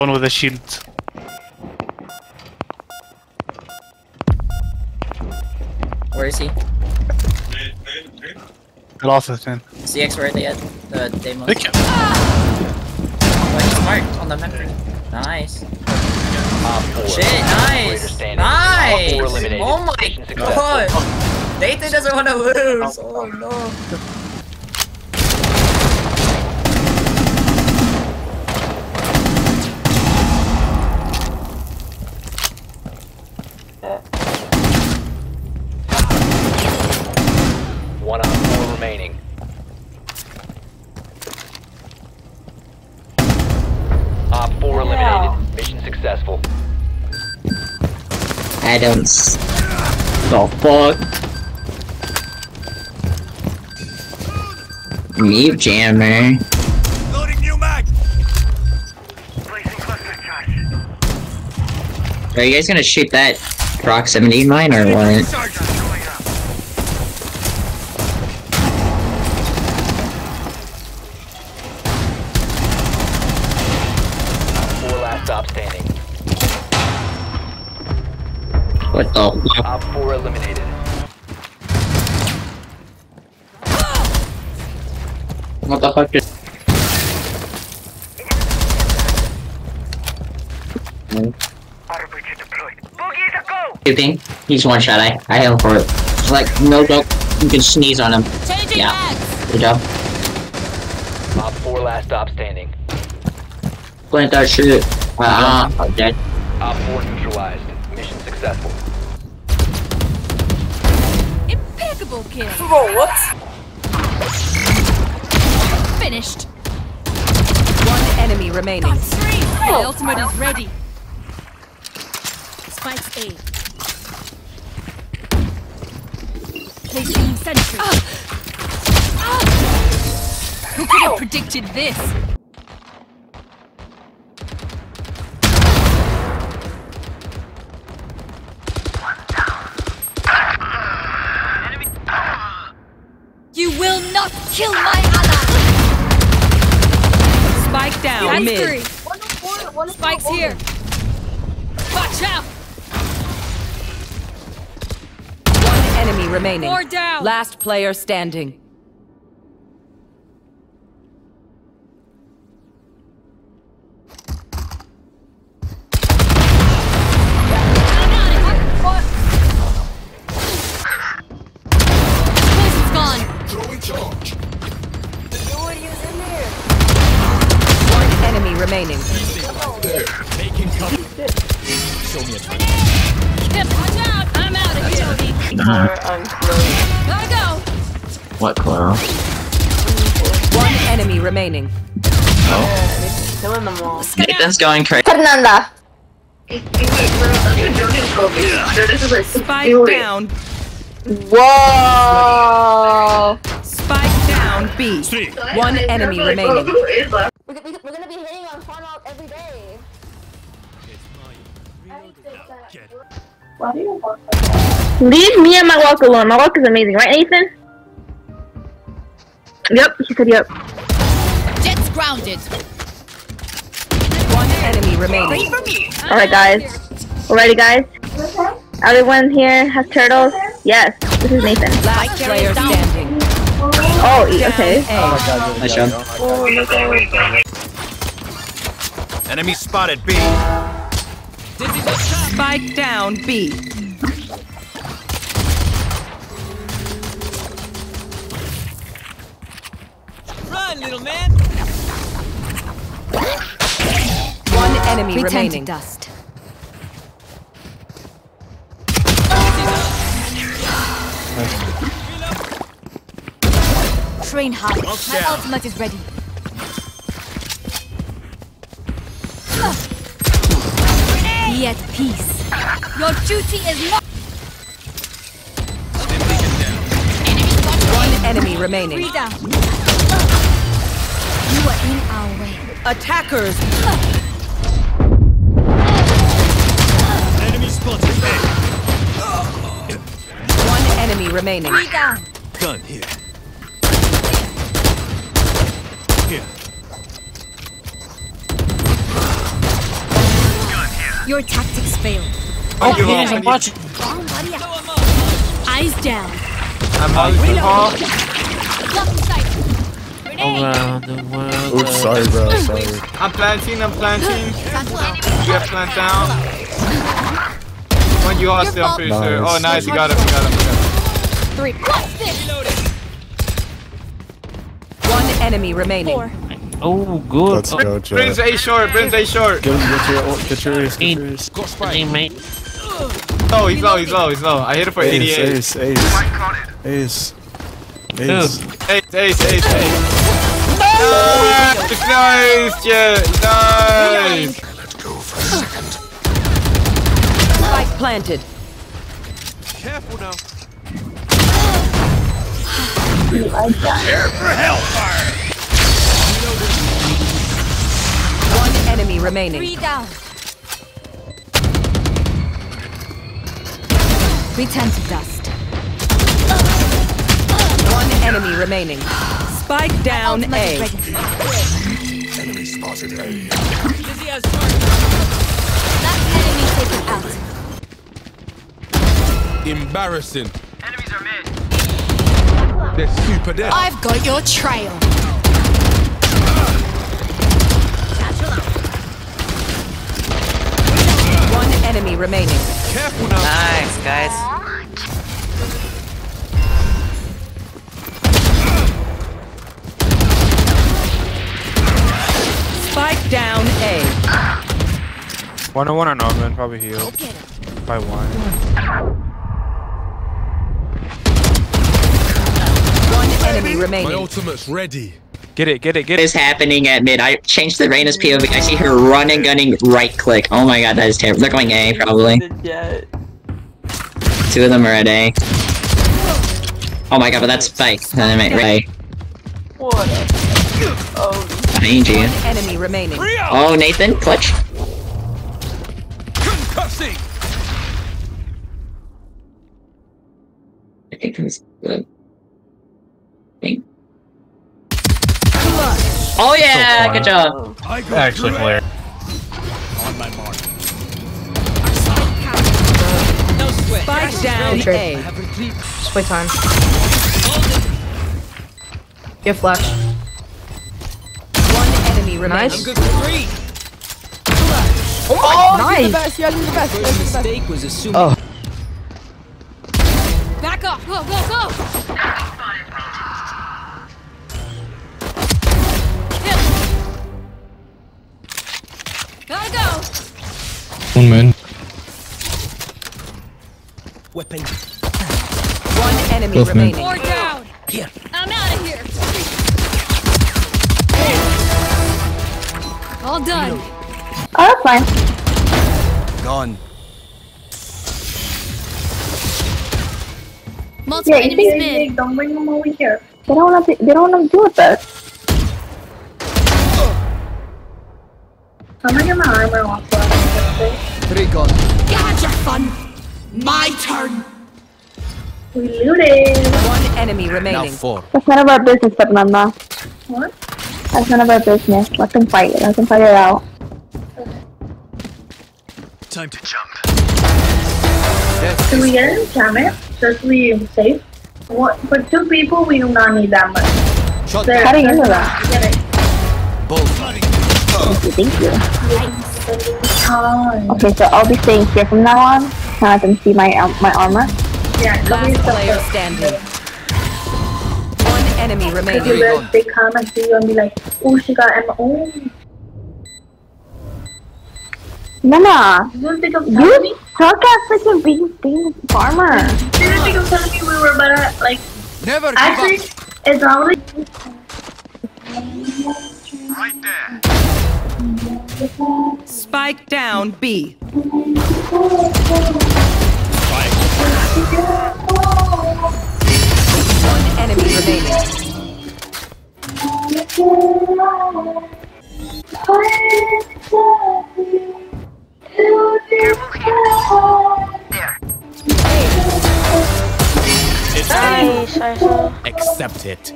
One with a shield. Where is he? I lost it, man. CX where are they at? The demos. Look at Oh, he's smart on the memory. Nice. Op 4. Shit, nice. standing. Op 4 Nice. Oh my god. Nathan doesn't want to lose. Oh no. One on four remaining. Op 4 eliminated. Mission successful. Adams. The fuck? Mute jammer. Loading new mag. Placing cluster charge. Are you guys gonna shoot that proximity mine or what? Sergeant going up. Four last stop standing. What the fuck? Op 4 eliminated. What the fuck just- Auto breacher deployed. Boogie is a go. Shooting. He's one shot. I I held for it. It's like no joke. You can sneeze on him. Changing Yeah. bags. Good job. Op 4 last stop standing. Plant that shit. Ah, uh, I'm dead. Op 4 neutralized. Mission successful. Impeccable kill. Bro, what? Finished. One enemy remaining. My ultimate is ready. Spikes A. Placing sentry. Ah. Ah. Who could have predicted this? Kill my ally! Spike down mid. Spike's here. Watch out! One enemy remaining. Four down. Last player standing. Gotta go. What Clara? One enemy remaining. Oh. Nathan's going crazy. Fernanda. Spike down. Whoa. Spike down B. One enemy remaining. We're, gonna- we're gonna be hitting on Fallout every day. Leave me and my walk alone. My walk is amazing, right, Nathan? Yep, he said yep. Jett's grounded. One enemy remaining. Alright, guys. Alrighty, guys. Everyone here has turtles? Yes, this is Nathan. Last player standing. Oh, okay. A. Nice job. Oh, enemy spotted. B. Spike down B. Run, little man. One enemy Return to remaining. dust. Train hard. My down. ultimate is ready. Be at peace. Your duty is not. One enemy remaining. Free down. You are in our way. Attackers. Enemy spotted. One enemy remaining. Free down. Gun here. Here. Your tactics failed. Oh, yes, I'm watching. Eyes down. I'm out the hall. Around the world. Oops, sorry, bro. Sorry. I'm planting, I'm planting. You have plant down. One you all still, I'm pretty sure. Oh, nice, you got him, you got him. You got him. Three. What's this? One enemy remaining. Four. Oh, good. Let's go, Joe. Brings A short, brings A short. Get, get your, get your ace, get your ace. Oh, he's low, he's low, he's low. I hit it for Ace, 88. ace, ace. Ace. Ace. Ace, ace, ace, ace. Nice, nice, yeah, nice. Spike planted. Careful now. Prepare for hellfire. One enemy remaining. Three down. Return to dust. One enemy remaining. Spike down Ultimate A. That enemy taken out. Embarrassing. Enemies are mid. They're super dead. I've got your trail. One enemy remaining. Careful now. Nice, guys. Spike down A. One on one on Norman, probably healed Get him. by one. One enemy remaining. My ultimate's ready. Get it, get it, get What it. is happening at mid? I changed the Reyna's POV. I see her running, gunning, right click. Oh my god, that is terrible. They're going A, probably. Two of them are at A. Oh my god, but that's Spike. I meant Ray. Behind you. One enemy remaining. Oh, Nathan, clutch. Concussing. I think it was uh, good. Think. Oh yeah, good job. I got Actually, you. Blair. On my mark. Spike down A. Just play time. Get flash. One enemy remaining. Nice. Oh, nice. Oh. Back off. Go, go, go. Gotta go. One man. Weapon. One enemy Both men. remaining. Four down. Here. I'm out of here. All done. Oh, that's fine. Gone. Multiple Yeah, you enemies think mid. don't bring them over here. They don't want to. They don't want to do with us. I'm gonna get my armor off. so I can Three gone. Gotcha, fun. My turn. We looted. One enemy remaining. Now remaining. four. That's none of our business, Fernanda. What? That's none of our business. Let them fight it. Let them fight it out. Time to jump. Can we get an enchantment? Just to be safe? What, for two people, we do not need that much. Shot There, down. Cutting into that. Get Thank you, thank you. Okay, so I'll be staying here from now on. Can I let them see my um, my armor? Yeah, Last player standing. One enemy remaining. Because they come and see you and be like, oh, she got Emma. Oh. Nana, you suck at freaking being being farmer. You didn't think of telling me we were better, like, Never actually, it's only. Right there. Spike down B. One enemy remaining. It's Nice, nice. Accept it.